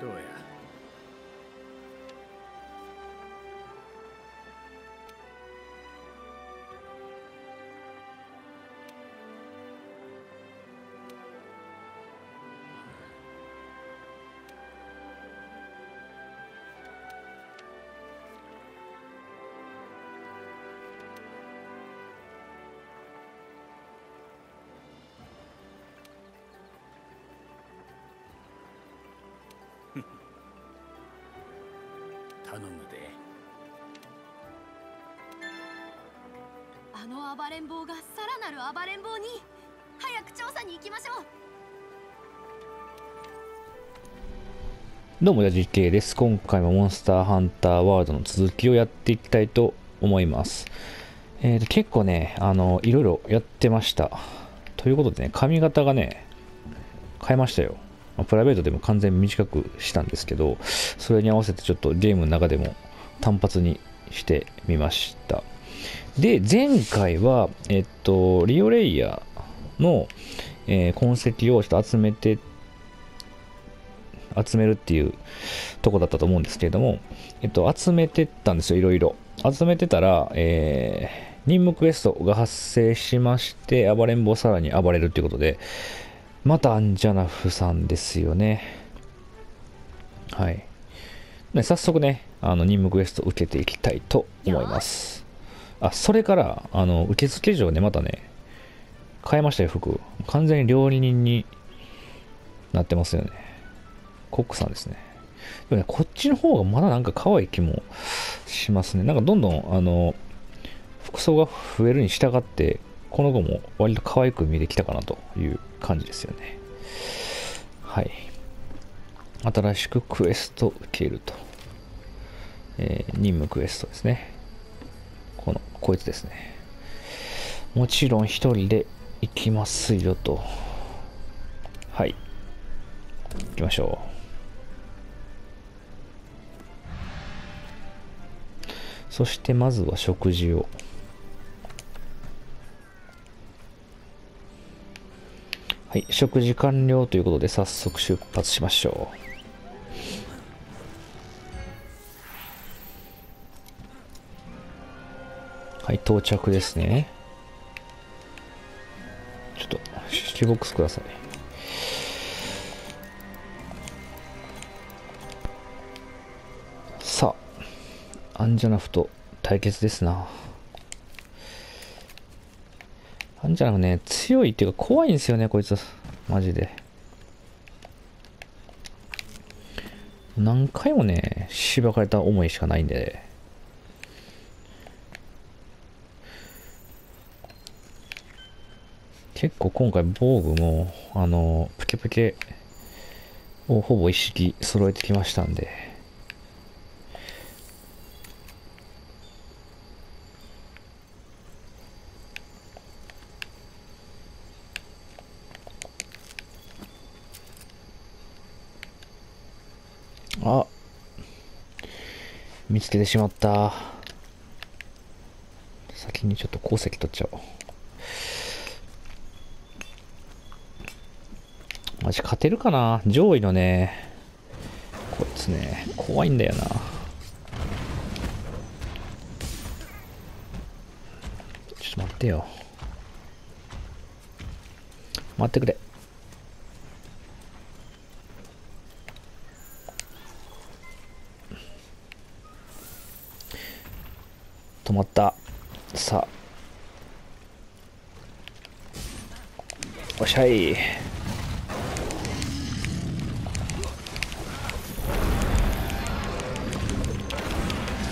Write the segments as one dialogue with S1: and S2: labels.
S1: どうや
S2: あの暴れん坊がさらなる暴れん坊に早く調査に行きましょう
S3: どうも、やじけいです。今回もモンスターハンターワールドの続きをやっていきたいと思います。えーと、結構ね、あの、いろいろやってました。ということでね、髪型がね、変えましたよ。まあプライベートでも完全に短くしたんですけど、それに合わせてちょっとゲームの中でも単発にしてみました。で、前回は、えっと、リオレイヤーの、えー痕跡をちょっと集めて集めるっていうとこだったと思うんですけれども、えっと、集めてったんですよ、いろいろ。集めてたら、えー任務クエストが発生しまして、暴れん坊さらに暴れるっていうことで、またアンジャナフさんですよね。はい。で早速ね、あの任務クエスト受けていきたいと思います。あ、それから、あの、受付嬢ね、またね、変えましたよ、服。完全に料理人になってますよね。コックさんですね。でもね、こっちの方がまだなんか可愛い気もしますね。なんかどんどん、あの、服装が増えるに従って、この子も割と可愛く見えてきたかなという感じですよね。はい。新しくクエスト受けると。えー任務クエストですね。こ、いつですね。もちろん一人で行きますよと。はい。行きましょう。そしてまずは食事を。はい、食事完了ということで早速出発しましょう。はい、到着ですね。ちょっと、シュボックスください。さあ、アンジャナフと対決ですな。アンジャナフね、強いっていうか怖いんですよね、こいつ。マジで。何回もね、しばかれた思いしかないんで。結構今回防具も、あの、プケプケをほぼ一式揃えてきましたんで。あ見つけてしまった先にちょっと鉱石取っちゃおうマジ勝てるかな？上位のね。こいつね怖いんだよな。ちょっと待ってよ。待ってくれ。止まった。さあ。おしゃい。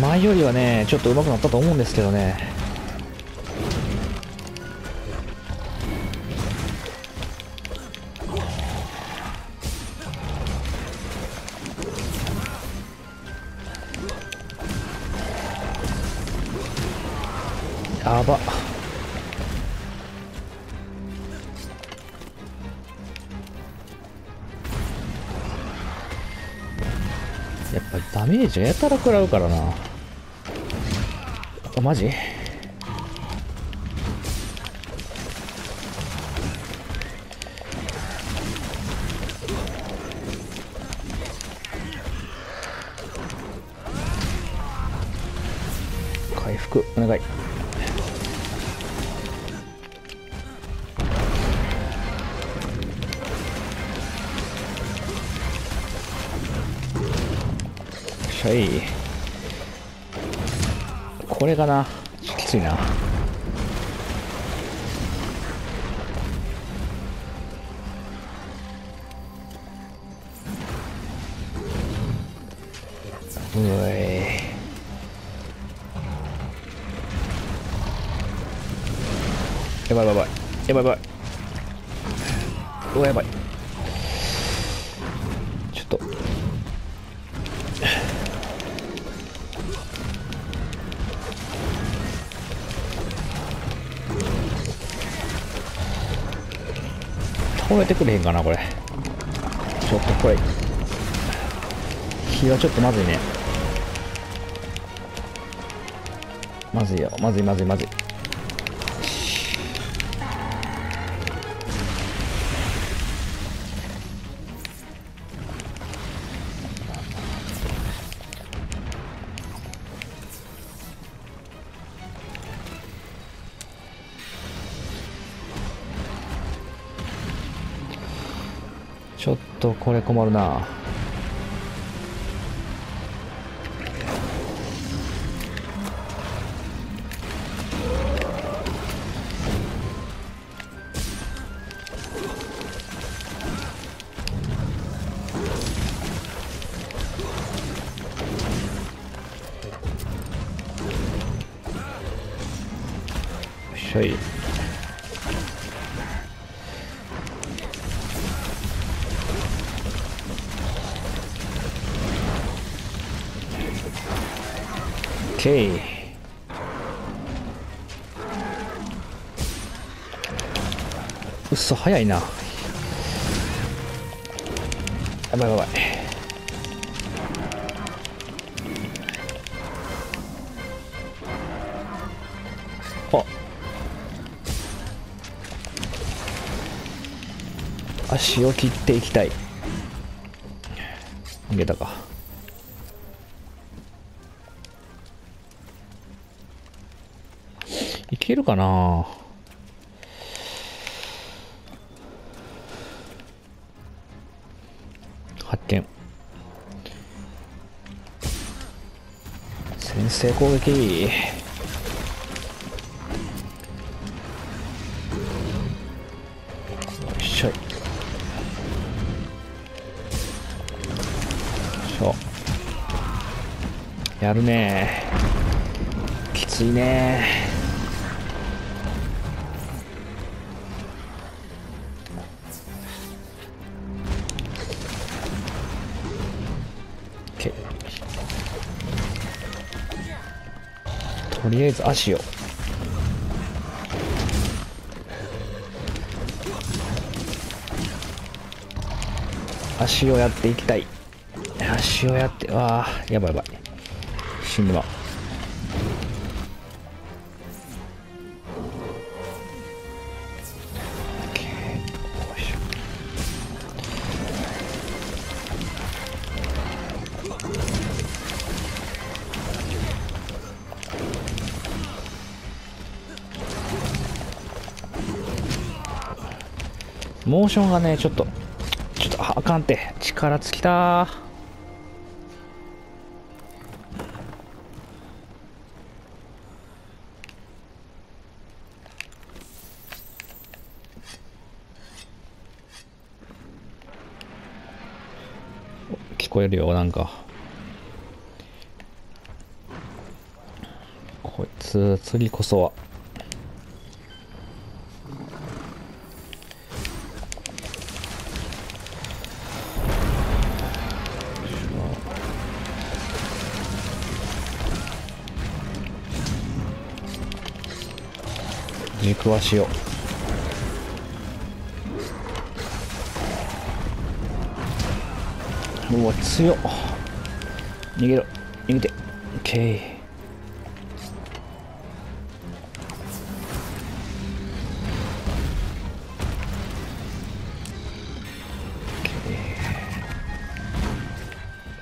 S3: 前よりはねちょっと上手くなったと思うんですけどね。やば。やっぱりダメージがやたら食らうからな。あマジ？回復お願い。しゃいこれがな。きついな。うえやばいやばいやばいやばい。うわやばい。ちょっと。倒れてくれへんかなこれ。ちょっとこれ火はちょっとまずいね。まずいよ。まずいまずいまずい。ちょっとこれ困るな。オッケーうっそ早いなやばいやばいあ足を切っていきたい逃げたかいけるかな？発見。先制攻撃。よっしゃいよいしょ。やるね。きついね。とりあえず足を。足をやっていきたい。足をやってわあやばいやばい。死んでまう。モーションがねちょっとちょっとあかんって。力尽きた。聞こえるよなんか。こいつ次こそは。軸足をうわ強っ。逃げろ。逃げて。オッケー。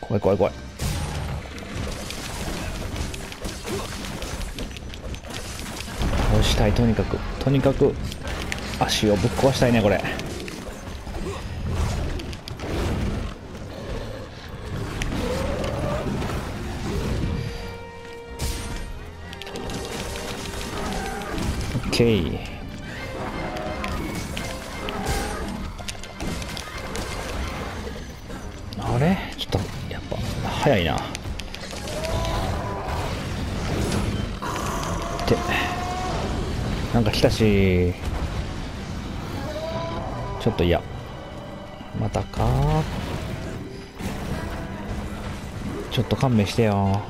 S3: 怖い怖い怖い。たいとにかく。とにかく足をぶっ壊したいねこれ。オッケーあれ？ちょっとやっぱ早いな。来たしちょっと嫌またか。ちょっと勘弁してよ。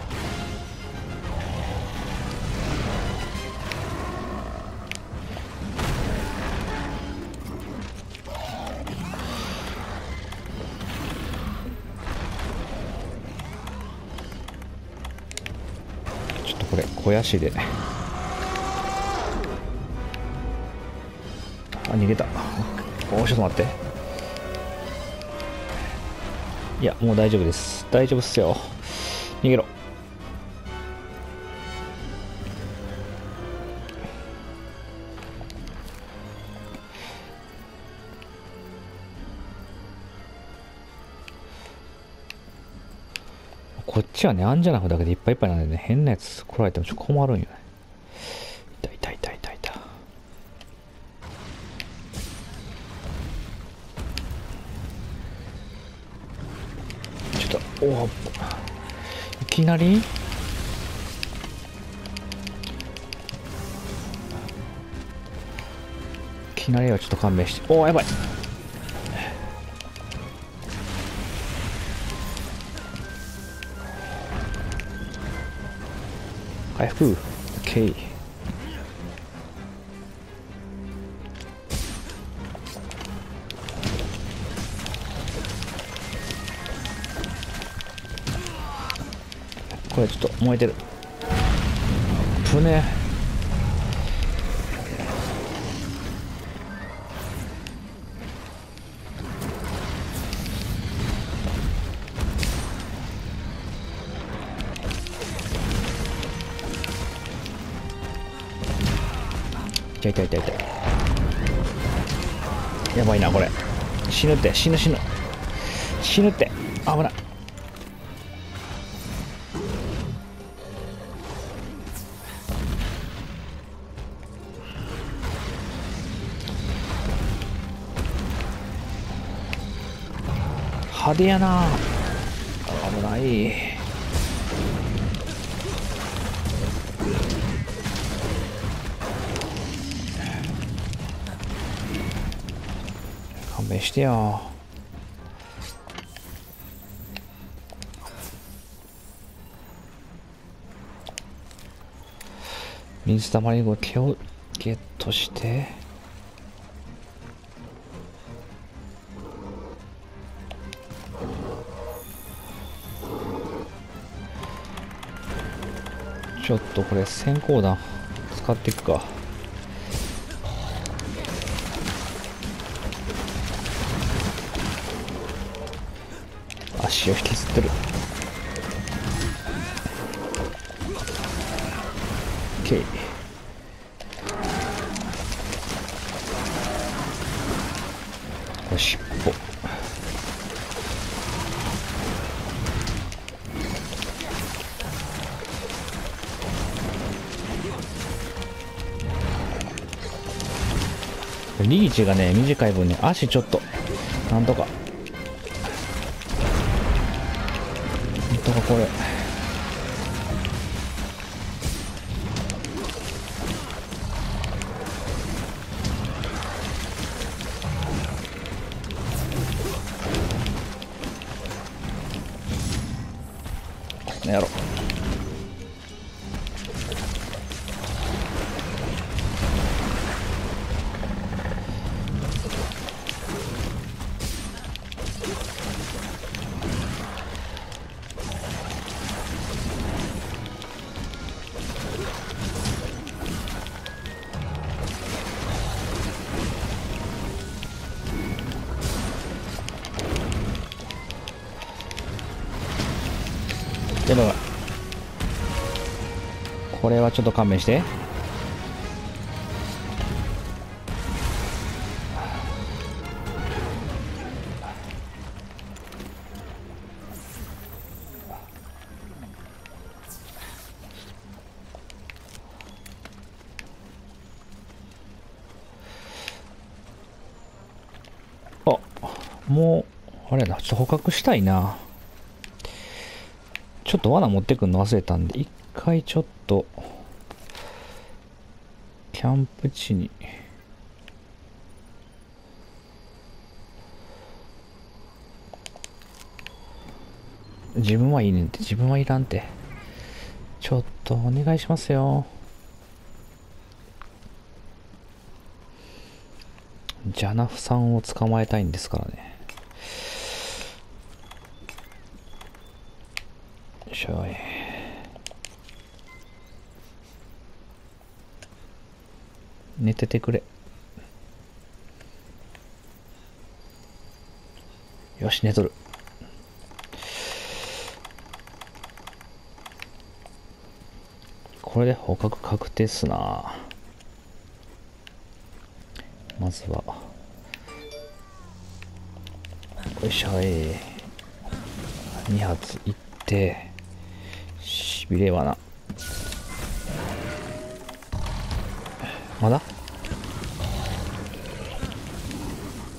S3: ちょっとこれ肥やしで。げた。おちょっと待って。いやもう大丈夫です。大丈夫っすよ。逃げろ。こっちはね、アンジャナフだけでいっぱいいっぱいなんでね、変なやつ来られてもちょっと困るんよね。いたいたいたいたいた。ちょっと、おいきなり？いきなりはちょっと勘弁して。おおやばい。回復。OK これちょっと燃えてる。船痛い痛い痛い痛い。やばいなこれ。死ぬって死ぬ死ぬ。死ぬって。危ない。派手やな。危ない。勘弁してよ。水たまりごけをゲットして。ちょっとこれ先行弾使っていくか。足を引きずってる。OK リーチがね短い分ね足ちょっと。なんとか。なんとかこれ。これはちょっと勘弁して。あもうあれだ捕獲したいな。ちょっと罠持ってくんの忘れたんで、一回ちょっと、キャンプ地に。自分はいいねんって、自分はいらんって。ちょっとお願いしますよ。ジャナフさんを捕まえたいんですからね。よいしょい。寝ててくれ。よし、寝とる。これで捕獲確定っすなまずはよいしょい2発いってしびれはなまだ？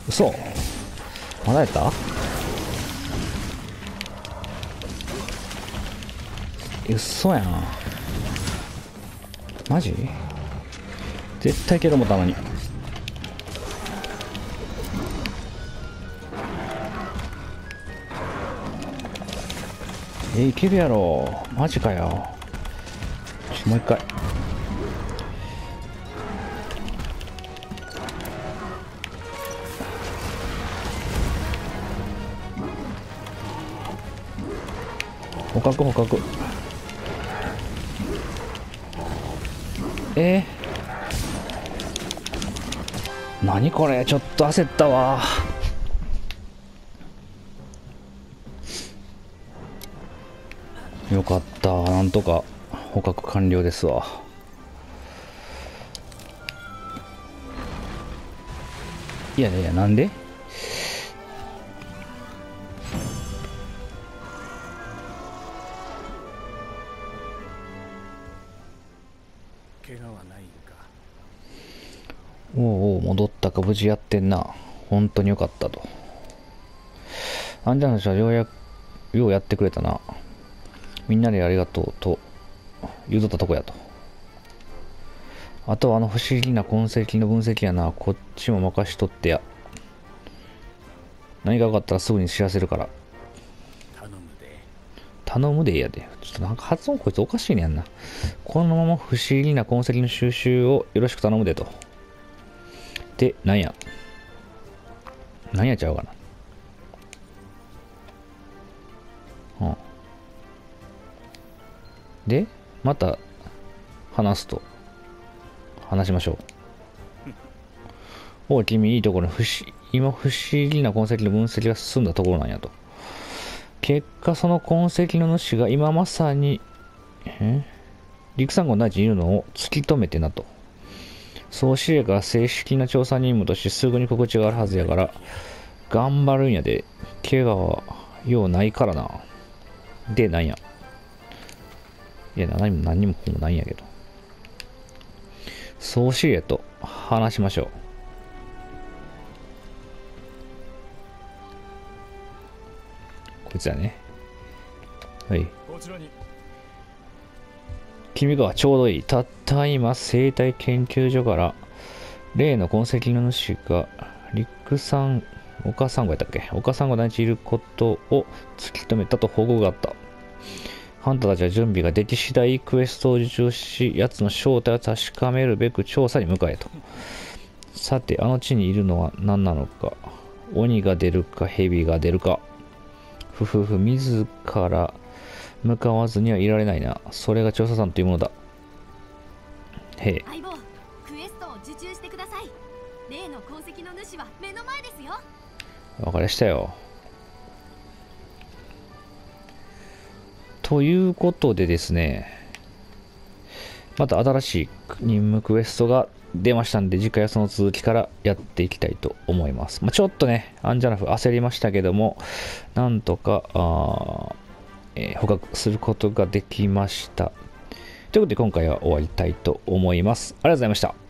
S3: 嘘。まだやった？嘘やん。マジ？絶対ける思ったのに。えいけるやろ。マジかよ。もう一回。捕獲捕獲。え？ー、何これ？ちょっと焦ったわ。よかった。なんとか捕獲完了ですわ。いやいやなんで？
S1: 怪我はないか。
S3: おうおう戻ったか無事やってんな。本当によかったと。あんじゃの人はようやようやってくれたな。みんなでありがとうと言うとったとこやと。あとはあの不思議な痕跡の分析やな。こっちも任しとってや。何か分かったらすぐに知らせるから。
S1: 頼むで
S3: やで。ちょっとなんか発音こいつおかしいねやんな。このまま不思議な痕跡の収集をよろしく頼むでと。で、なんや。なんやちゃうかな。うん。で、また話すと。話しましょう。おい、君いいところに不思今不思議な痕跡の分析が進んだところなんやと。結果その痕跡の主が今まさにえ？陸産号の内地にいるのを突き止めてなと。そう司令が正式な調査任務としてすぐに心地があるはずやから頑張るんやで怪我はようないからな。でなんや。いや何も何もこもないんやけど。総司令と話しましょう。つだね。はい。
S1: こちらに
S3: 君がちょうどいい。たった今、生態研究所から、例の痕跡の主が、陸さん、岡さんごやったっけ？岡さんご団地にいることを突き止めたと報告があった。ハンターたちは準備ができ次第クエストを受注し、奴の正体を確かめるべく調査に向かえと。さて、あの地にいるのは何なのか？鬼が出るか、蛇が出るか。ふふふ、自ら向かわずにはいられないな。それが調査団というものだ。へえ、
S2: 相棒クエストを受注してください例の痕跡の主は目の前ですよ
S3: わかりましたよ。ということでですね、また新しい任務クエストが出ましたんで、次回はその続きからやっていきたいと思います。まあ、ちょっとね、アンジャナフ焦りましたけども、なんとか、あえー捕獲することができました。ということで今回は終わりたいと思います。ありがとうございました。